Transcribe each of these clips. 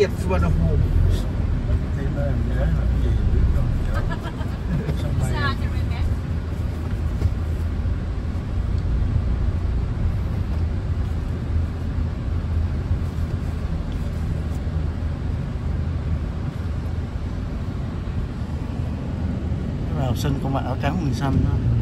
kiệt vườn đồng hồ. Thế là em bé làm gì biết không Xong rồi học sinh của bạn áo trắng quần xanh đó.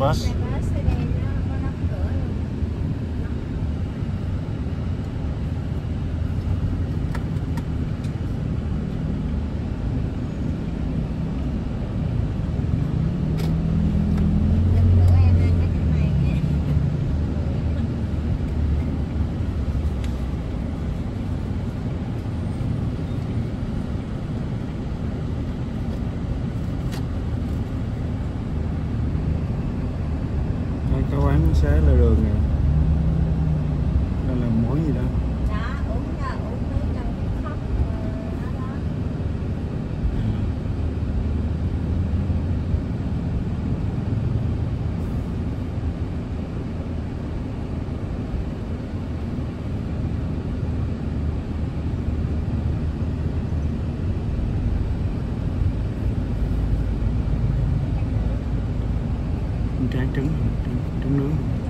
bus. xế lề đường này trái trứng trứng, trứng nướng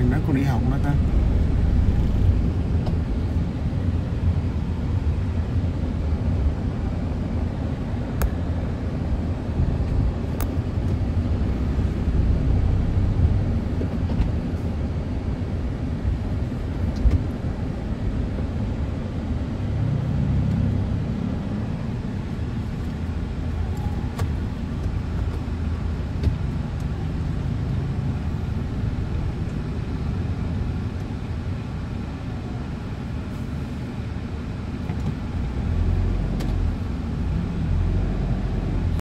này nó còn đi học nữa ta.